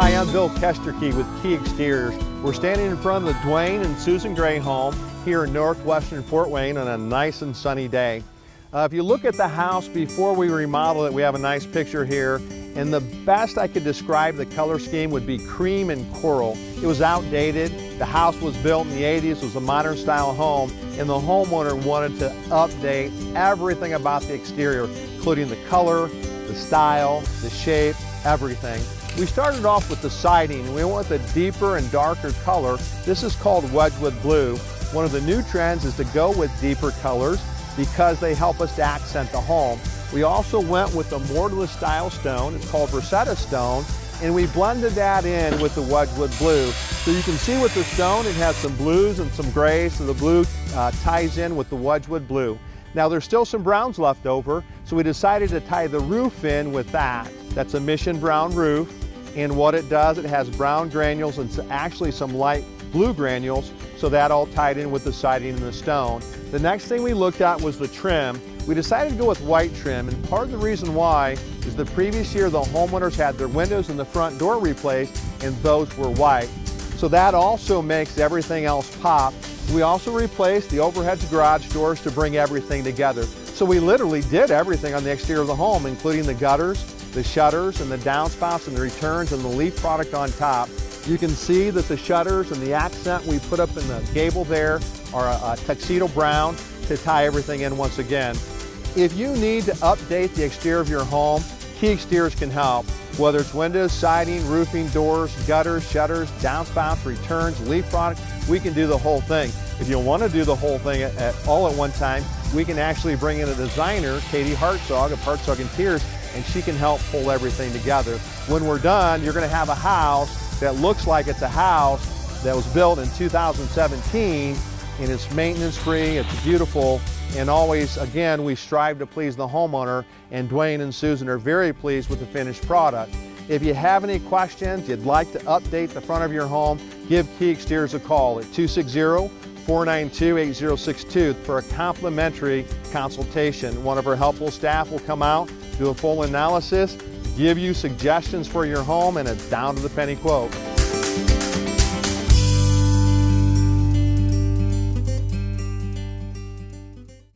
Hi, I'm Bill Kesterkey with Key Exteriors. We're standing in front of the Dewayne and Susan Gray home here in northwestern Fort Wayne on a nice and sunny day. Uh, if you look at the house before we remodel it, we have a nice picture here. And the best I could describe the color scheme would be cream and coral. It was outdated. The house was built in the 80s, it was a modern style home, and the homeowner wanted to update everything about the exterior, including the color, the style, the shape, everything. We started off with the siding and we went with a deeper and darker color. This is called Wedgwood Blue. One of the new trends is to go with deeper colors because they help us to accent the home. We also went with the mortarless style stone. It's called Rosetta Stone. And we blended that in with the Wedgwood Blue. So you can see with the stone, it has some blues and some grays. So the blue uh, ties in with the Wedgwood Blue. Now there's still some browns left over, so we decided to tie the roof in with that. That's a mission brown roof. And what it does, it has brown granules and actually some light blue granules, so that all tied in with the siding and the stone. The next thing we looked at was the trim. We decided to go with white trim, and part of the reason why is the previous year the homeowners had their windows and the front door replaced, and those were white. So that also makes everything else pop. We also replaced the overhead garage doors to bring everything together. So we literally did everything on the exterior of the home, including the gutters, the shutters and the downspouts and the returns and the leaf product on top. You can see that the shutters and the accent we put up in the gable there are a, a tuxedo brown to tie everything in once again. If you need to update the exterior of your home, Key Exteriors can help. Whether it's windows, siding, roofing, doors, gutters, shutters, downspouts, returns, leaf product, we can do the whole thing. If you want to do the whole thing at, at all at one time, we can actually bring in a designer, Katie Hartzog of Hartzog Interiors, and she can help pull everything together. When we're done, you're going to have a house that looks like it's a house that was built in 2017 and it's maintenance free, it's beautiful, and always, again, we strive to please the homeowner, and Dewayne and Susan are very pleased with the finished product. If you have any questions, you'd like to update the front of your home, give Key Exteriors a call at 260 492 8062 for a complimentary consultation. One of our helpful staff will come out, do a full analysis, give you suggestions for your home, and a down to the penny quote.